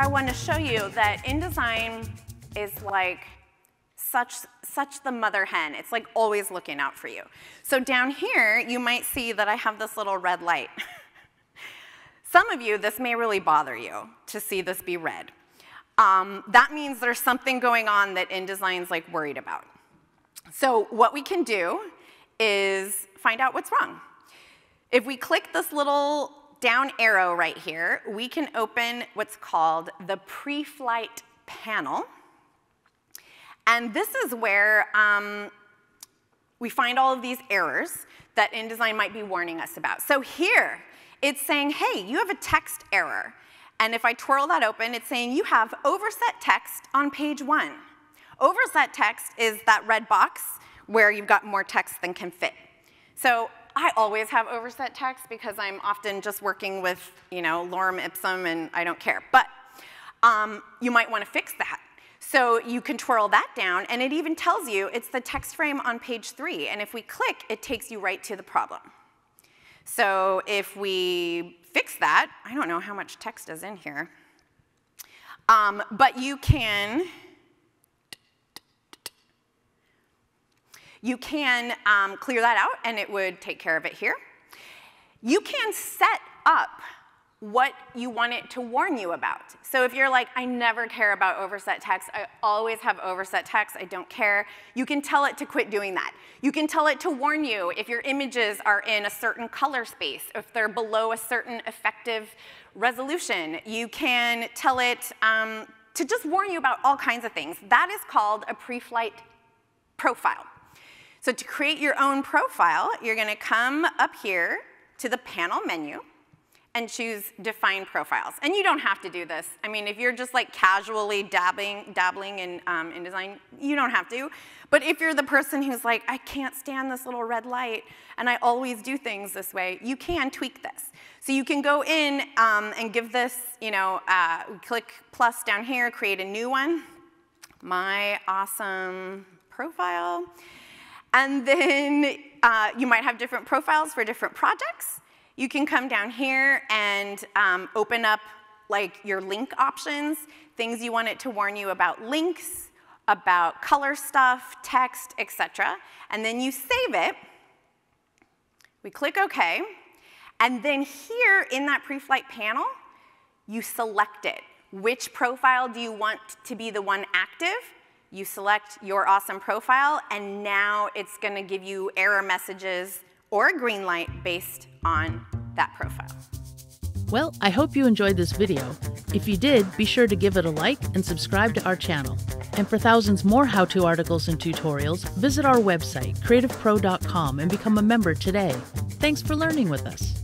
I want to show you that InDesign is like such, such the mother hen. It's like always looking out for you. So down here, you might see that I have this little red light. Some of you, this may really bother you to see this be red. Um, that means there's something going on that InDesign's like worried about. So what we can do is find out what's wrong. If we click this little down arrow right here, we can open what's called the pre-flight panel. And this is where um, we find all of these errors that InDesign might be warning us about. So here, it's saying, hey, you have a text error. And if I twirl that open, it's saying you have overset text on page one. Overset text is that red box where you've got more text than can fit. So I always have overset text because I'm often just working with, you know, lorem ipsum and I don't care. But um, you might want to fix that. So you can twirl that down, and it even tells you it's the text frame on page three. And if we click, it takes you right to the problem. So if we fix that, I don't know how much text is in here, um, but you can You can um, clear that out and it would take care of it here. You can set up what you want it to warn you about. So if you're like, I never care about overset text, I always have overset text, I don't care, you can tell it to quit doing that. You can tell it to warn you if your images are in a certain color space, if they're below a certain effective resolution. You can tell it um, to just warn you about all kinds of things. That is called a pre-flight profile. So to create your own profile, you're gonna come up here to the panel menu and choose define profiles. And you don't have to do this. I mean, if you're just like casually dabbling, dabbling in um, InDesign, you don't have to. But if you're the person who's like, I can't stand this little red light, and I always do things this way, you can tweak this. So you can go in um, and give this, you know, uh, click plus down here, create a new one, my awesome profile. And then uh, you might have different profiles for different projects. You can come down here and um, open up like your link options, things you want it to warn you about links, about color stuff, text, etc. And then you save it. We click OK. And then here in that pre-flight panel, you select it. Which profile do you want to be the one active? You select your awesome profile, and now it's going to give you error messages or a green light based on that profile. Well, I hope you enjoyed this video. If you did, be sure to give it a like and subscribe to our channel. And for thousands more how-to articles and tutorials, visit our website, creativepro.com, and become a member today. Thanks for learning with us.